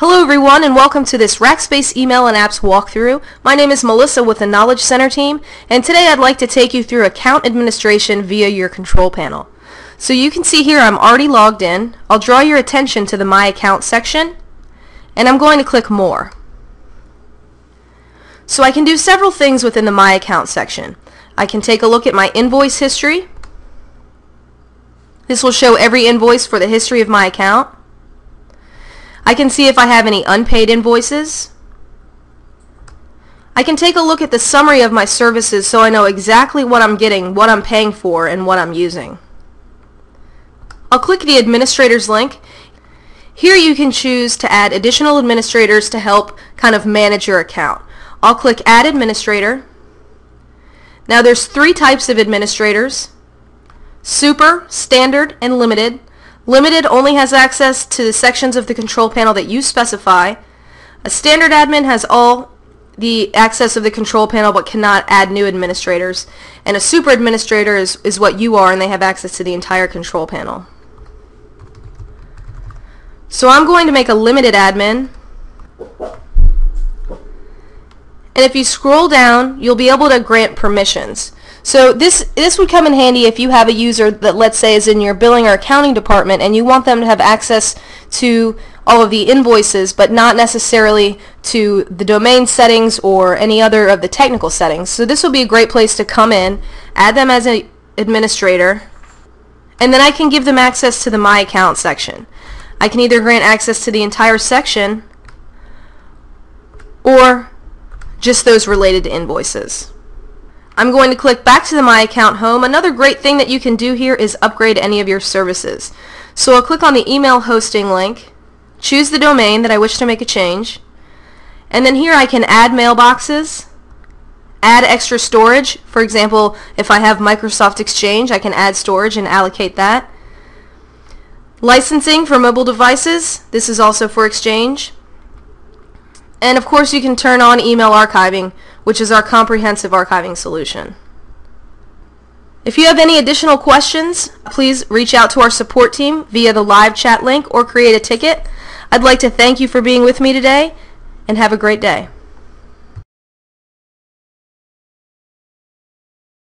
Hello everyone and welcome to this Rackspace Email and Apps walkthrough. My name is Melissa with the Knowledge Center team and today I'd like to take you through account administration via your control panel. So you can see here I'm already logged in. I'll draw your attention to the My Account section and I'm going to click More. So I can do several things within the My Account section. I can take a look at my invoice history. This will show every invoice for the history of my account. I can see if I have any unpaid invoices. I can take a look at the summary of my services so I know exactly what I'm getting, what I'm paying for, and what I'm using. I'll click the administrators link. Here you can choose to add additional administrators to help kind of manage your account. I'll click add administrator. Now there's three types of administrators. Super, Standard, and Limited. Limited only has access to the sections of the control panel that you specify. A standard admin has all the access of the control panel but cannot add new administrators. And a super administrator is, is what you are and they have access to the entire control panel. So I'm going to make a limited admin. And if you scroll down, you'll be able to grant permissions. So this, this would come in handy if you have a user that let's say is in your billing or accounting department and you want them to have access to all of the invoices but not necessarily to the domain settings or any other of the technical settings. So this would be a great place to come in, add them as an administrator, and then I can give them access to the My Account section. I can either grant access to the entire section or just those related to invoices. I'm going to click back to the My Account home. Another great thing that you can do here is upgrade any of your services. So I'll click on the email hosting link, choose the domain that I wish to make a change, and then here I can add mailboxes, add extra storage. For example, if I have Microsoft Exchange, I can add storage and allocate that. Licensing for mobile devices, this is also for Exchange. And of course you can turn on email archiving, which is our comprehensive archiving solution. If you have any additional questions, please reach out to our support team via the live chat link or create a ticket. I'd like to thank you for being with me today and have a great day.